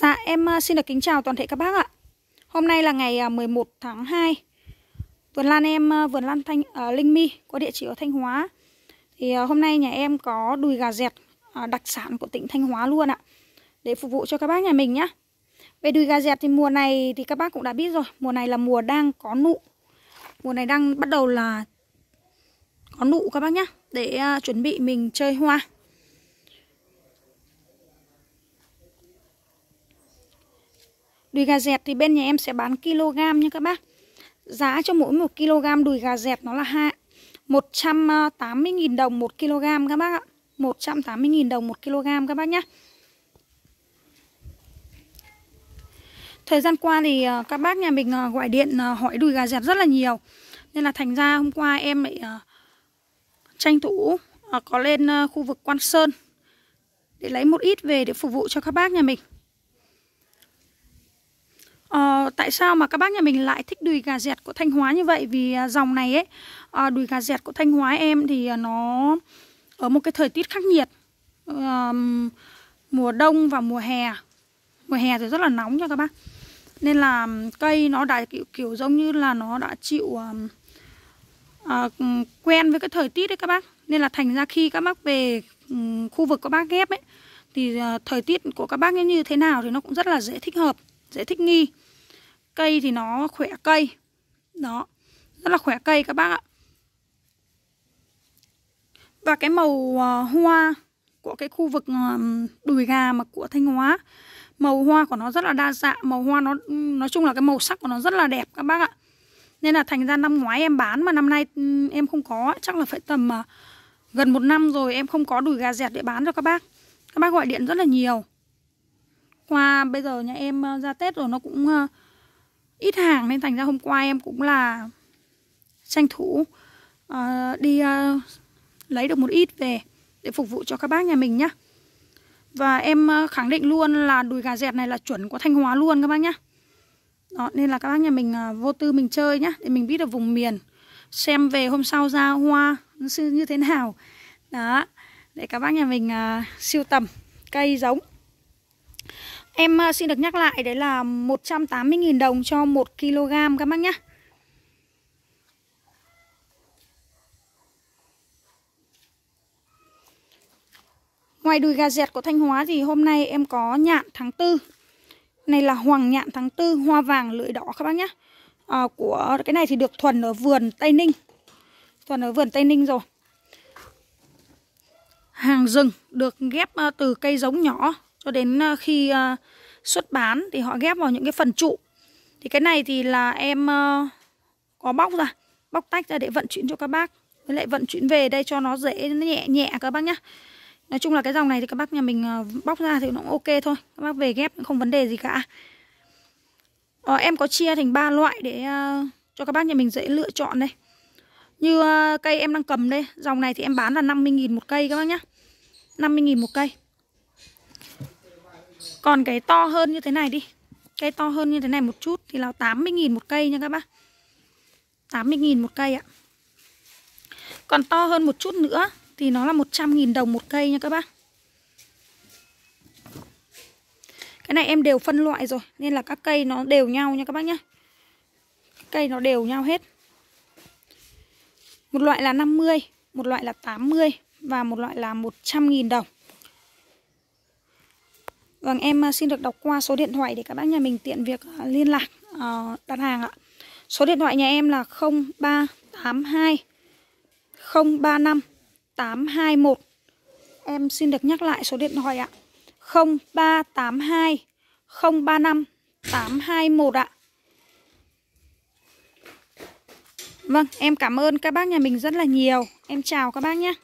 Dạ em à, xin được kính chào toàn thể các bác ạ. Hôm nay là ngày à, 11 tháng 2 Vườn lan em à, vườn lan Thanh uh, Linh My có địa chỉ ở Thanh Hóa. Thì uh, hôm nay nhà em có đùi gà dẹt uh, đặc sản của tỉnh Thanh Hóa luôn ạ Để phục vụ cho các bác nhà mình nhá. Về đùi gà dẹt thì mùa này thì các bác cũng đã biết rồi Mùa này là mùa đang có nụ. Mùa này đang bắt đầu là có nụ các bác nhá Để uh, chuẩn bị mình chơi hoa. Đùi gà dẹt thì bên nhà em sẽ bán kg nha các bác. Giá cho mỗi 1 kg đùi gà dẹt nó là 180.000 đồng 1 kg các bác ạ. 180.000 đồng 1 kg các bác nhé Thời gian qua thì ờ, các bác nhà mình ờ, gọi điện ờ, hỏi đùi gà dẹt rất là nhiều. Nên là thành ra hôm qua em lại tranh thủ có lên khu vực Quan Sơn Để lấy một ít về để phục vụ cho các bác nhà mình. Ờ, tại sao mà các bác nhà mình lại thích đùi gà dẹt của Thanh Hóa như vậy? Vì à, dòng này ấy, à, đùi gà dẹt của Thanh Hóa em thì à, nó ở một cái thời tiết khắc nghiệt. À, mùa đông và mùa hè. Mùa hè thì rất là nóng nha các bác. Nên là cây nó đã kiểu, kiểu giống như là nó đã chịu à, à, quen với cái thời tiết đấy các bác. Nên là thành ra khi các bác về um, khu vực các bác ghép ấy thì à, thời tiết của các bác như thế nào thì nó cũng rất là dễ thích hợp dễ thích nghi. Cây thì nó khỏe cây. Đó Rất là khỏe cây các bác ạ. Và cái màu uh, hoa Của cái khu vực uh, đùi gà mà của Thanh Hóa Màu hoa của nó rất là đa dạng Màu hoa nó nói chung là cái màu sắc của nó rất là đẹp các bác ạ. Nên là thành ra năm ngoái em bán mà năm nay ừ, em không có Chắc là phải tầm uh, gần một năm rồi em không có đùi gà dẹt để bán cho các bác. Các bác gọi điện rất là nhiều qua bây giờ nhà em ờ, ra Tết rồi nó cũng ờ, ít hàng nên thành ra hôm qua em cũng là tranh thủ uh, đi uh, lấy được một ít về để phục vụ cho các bác nhà mình nhá. Và em khẳng định luôn là đùi gà dẹt này là chuẩn của Thanh Hóa luôn các bác nhá. Đó, nên là các bác nhà mình vô tư mình chơi nhá để mình biết được vùng miền. Xem về hôm sau ra hoa như thế nào. Đó, để các bác nhà mình uh, siêu tầm cây giống Em ờ, xin được nhắc lại đấy là 180.000 đồng cho 1 kg các bác nhé. Ngoài đùi gà dẹt của Thanh Hóa thì hôm nay em có nhạn tháng tư. Này là hoàng nhạn tháng tư hoa vàng lưỡi đỏ các bác nhé. À, Của cái này thì được thuần ở vườn Tây Ninh. Thuần ở vườn Tây Ninh rồi. Hàng rừng được ghép ờ, từ cây giống nhỏ cho đến ờ, khi ờ, xuất bán thì họ ghép vào những cái phần trụ. Thì cái này thì là em ờ, có bóc ra bóc tách ra để vận chuyển cho các bác với lại vận chuyển về đây cho nó dễ nó nhẹ nhẹ các bác nhá. Nói chung là cái dòng này thì các bác nhà mình bóc ra thì nó cũng ok thôi các bác về ghép cũng không vấn đề gì cả. Ờ, em có chia thành ba loại để cho các bác nhà mình dễ lựa chọn đây. Như cây em đang cầm đây dòng này thì em bán là 50.000 một cây các bác nhá. 50.000 một cây còn cái to hơn như thế này đi. Cây to hơn như thế này một chút Thì là 80.000 một cây nha các bác. 80.000 một cây ạ. Còn to hơn một chút nữa Thì nó là 100.000 đồng một cây nha các bác. Cái này em đều phân loại rồi, Nên là các cây nó đều nhau nha các bác nhé Cây nó đều nhau hết. Một loại là 50 Một loại là 80 Và một loại là 100.000 đồng. Vâng, em ờ, xin được đọc qua số điện thoại để các bác nhà mình tiện việc ờ, liên lạc ờ, đặt hàng ạ. Số điện thoại nhà em là 0382 035 821. Em xin được nhắc lại số điện thoại ạ. 0382 035 821 ạ. Vâng, em cảm ơn các bác nhà mình rất là nhiều. Em chào các bác nhé.